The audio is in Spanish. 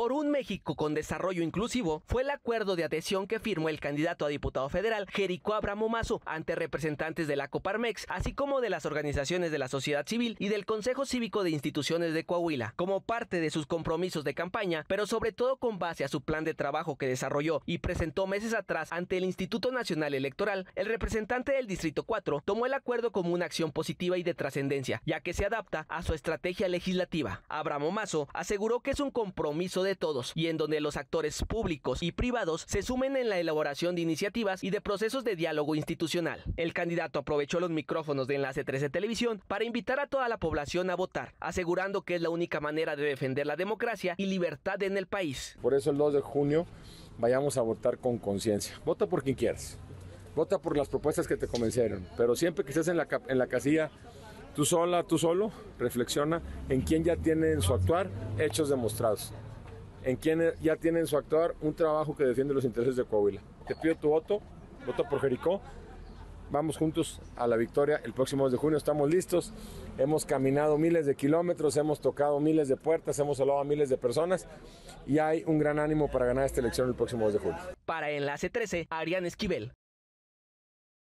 por un México con desarrollo inclusivo fue el acuerdo de adhesión que firmó el candidato a diputado federal Jericó Abramo Mazo ante representantes de la Coparmex, así como de las organizaciones de la sociedad civil y del Consejo Cívico de Instituciones de Coahuila, como parte de sus compromisos de campaña, pero sobre todo con base a su plan de trabajo que desarrolló y presentó meses atrás ante el Instituto Nacional Electoral, el representante del Distrito 4 tomó el acuerdo como una acción positiva y de trascendencia, ya que se adapta a su estrategia legislativa. Abramo Mazo aseguró que es un compromiso de todos y en donde los actores públicos y privados se sumen en la elaboración de iniciativas y de procesos de diálogo institucional. El candidato aprovechó los micrófonos de Enlace 13 Televisión para invitar a toda la población a votar, asegurando que es la única manera de defender la democracia y libertad en el país. Por eso el 2 de junio vayamos a votar con conciencia. Vota por quien quieras. Vota por las propuestas que te convencieron. Pero siempre que estés en la, en la casilla, tú sola, tú solo, reflexiona en quién ya tiene en su actuar hechos demostrados. En quién ya tiene en su actuar un trabajo que defiende los intereses de Coahuila. Te pido tu voto. Vota por Jericó vamos juntos a la victoria el próximo 2 de junio. Estamos listos. Hemos caminado miles de kilómetros, hemos tocado miles de puertas, hemos hablado a miles de personas y hay un gran ánimo para ganar esta elección el próximo 2 de junio. Para Enlace 13, Arián Esquivel.